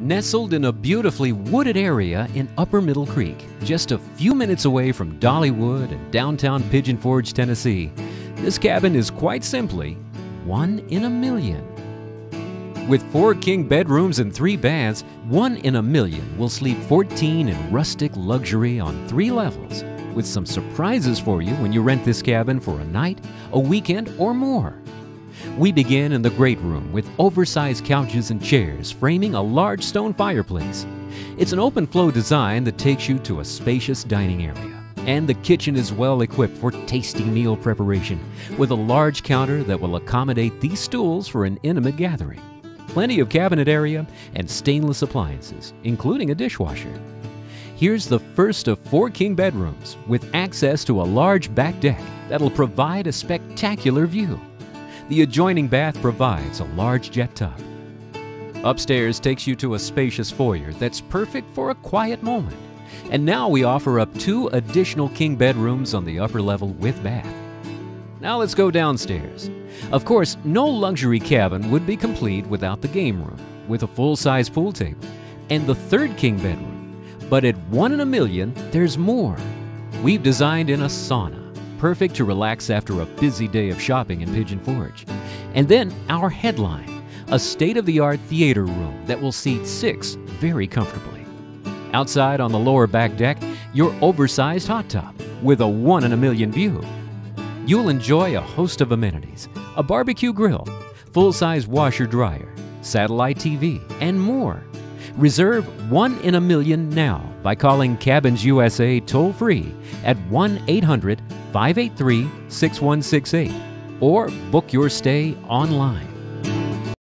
Nestled in a beautifully wooded area in Upper Middle Creek, just a few minutes away from Dollywood and downtown Pigeon Forge, Tennessee, this cabin is quite simply one in a million. With four king bedrooms and three baths, one in a million will sleep 14 in rustic luxury on three levels, with some surprises for you when you rent this cabin for a night, a weekend, or more. We begin in the great room with oversized couches and chairs framing a large stone fireplace. It's an open flow design that takes you to a spacious dining area. And the kitchen is well equipped for tasty meal preparation, with a large counter that will accommodate these stools for an intimate gathering. Plenty of cabinet area and stainless appliances, including a dishwasher. Here's the first of four king bedrooms with access to a large back deck that'll provide a spectacular view. The adjoining bath provides a large jet tub. Upstairs takes you to a spacious foyer that's perfect for a quiet moment. And now we offer up two additional king bedrooms on the upper level with bath. Now let's go downstairs. Of course, no luxury cabin would be complete without the game room, with a full size pool table, and the third king bedroom. But at one in a million, there's more. We've designed in a sauna perfect to relax after a busy day of shopping in Pigeon Forge. And then our headline, a state of the art theater room that will seat six very comfortably. Outside on the lower back deck, your oversized hot tub with a one in a million view. You'll enjoy a host of amenities a barbecue grill, full size washer dryer, satellite TV, and more. Reserve one in a million now by calling Cabins USA toll free at 1 800 583 6168 or book your stay online